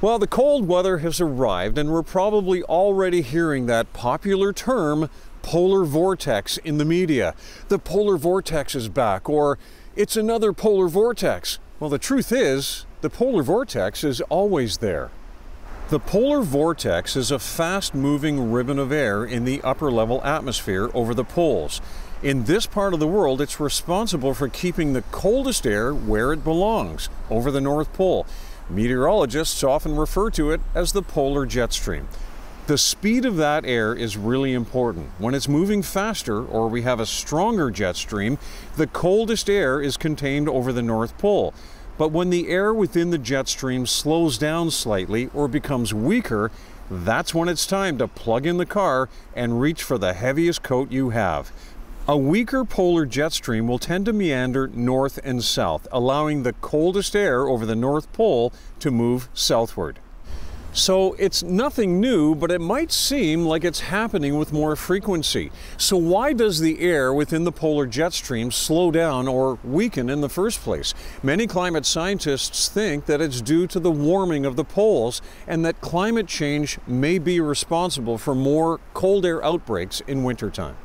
Well, the cold weather has arrived, and we're probably already hearing that popular term, polar vortex, in the media. The polar vortex is back, or it's another polar vortex. Well, the truth is, the polar vortex is always there. The polar vortex is a fast moving ribbon of air in the upper level atmosphere over the poles. In this part of the world, it's responsible for keeping the coldest air where it belongs, over the North Pole. Meteorologists often refer to it as the polar jet stream. The speed of that air is really important. When it's moving faster or we have a stronger jet stream, the coldest air is contained over the North Pole. But when the air within the jet stream slows down slightly or becomes weaker, that's when it's time to plug in the car and reach for the heaviest coat you have. A weaker polar jet stream will tend to meander north and south, allowing the coldest air over the North Pole to move southward. So it's nothing new, but it might seem like it's happening with more frequency. So why does the air within the polar jet stream slow down or weaken in the first place? Many climate scientists think that it's due to the warming of the poles and that climate change may be responsible for more cold air outbreaks in wintertime.